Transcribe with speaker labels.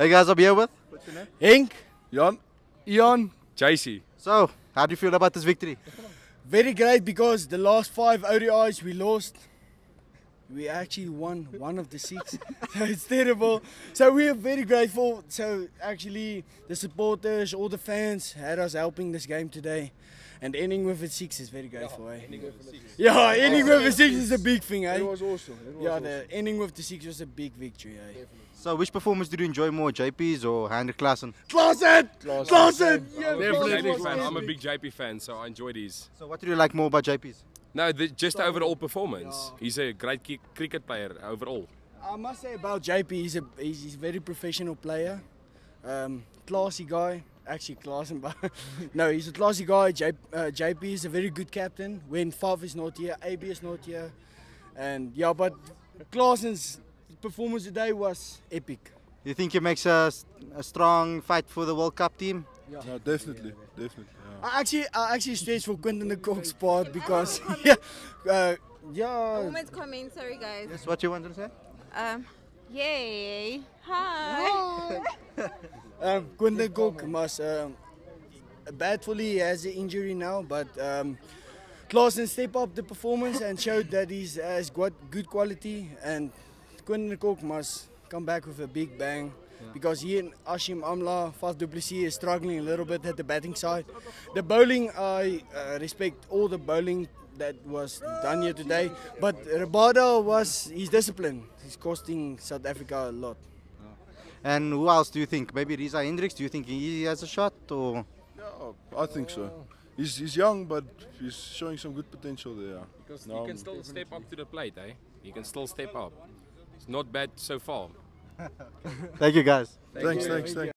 Speaker 1: Hey guys, I'm here with.
Speaker 2: Henk,
Speaker 3: Jan,
Speaker 2: Ian,
Speaker 3: JC.
Speaker 1: So, how do you feel about this victory?
Speaker 2: very great because the last five ODIs we lost. We actually won one of the six. so it's terrible. So we are very grateful. So actually the supporters, all the fans had us helping this game today. And ending with a six is very grateful, eh? Yeah, ending with a six is a big thing, eh?
Speaker 3: It was awesome. It was
Speaker 2: Yeah,
Speaker 3: awesome.
Speaker 2: the ending with the six was a big victory, eh?
Speaker 1: So, which performance did you enjoy more, JP's or Hendrik Klaasen?
Speaker 2: Klaasen! Klaasen! Yeah,
Speaker 3: Definitely
Speaker 2: Klaasen
Speaker 3: JP fan. I'm a big JP fan, so I enjoy these.
Speaker 1: So, what did you like more about JP's?
Speaker 3: No, the, just the overall performance. He's a great ki- cricket player overall.
Speaker 2: I must say about JP, he's a he's, he's a very professional player, um, classy guy. Actually, classy, but no, he's a classy guy. J, uh, JP is a very good captain. When Faf is not here, AB is not here, and yeah, but Klaasen's performance today was epic.
Speaker 1: You think he makes a, a strong fight for the World Cup team?
Speaker 4: No, definitely, definitely. Yeah.
Speaker 2: I actually, I actually stretched for Quinton de Kock's part because yeah, uh, yeah.
Speaker 5: Women's comment, sorry guys.
Speaker 1: That's what you wanted to say?
Speaker 5: Um, yay. Hi.
Speaker 2: Um, Quinton Kock must um, badly he has an injury now, but um, Klaasen step up the performance and showed that he's has got good quality. And Quinton Kock must come back with a big bang because he and Hashim Amla, Faf du Plessis is struggling a little bit at the batting side. The bowling, I uh, respect all the bowling that was done here today, but Rabada was his discipline. He's costing South Africa a lot.
Speaker 1: And who else do you think? Maybe Reeza Hendricks? Do you think he has a shot? Or
Speaker 4: Yeah, I think so. He's, he's young, but he's showing some good potential there.
Speaker 3: Because
Speaker 4: No,
Speaker 3: he can still step up to the plate, eh? He can still step up. It's not bad so far.
Speaker 1: Thank you guys.
Speaker 4: Thanks, thanks, thanks.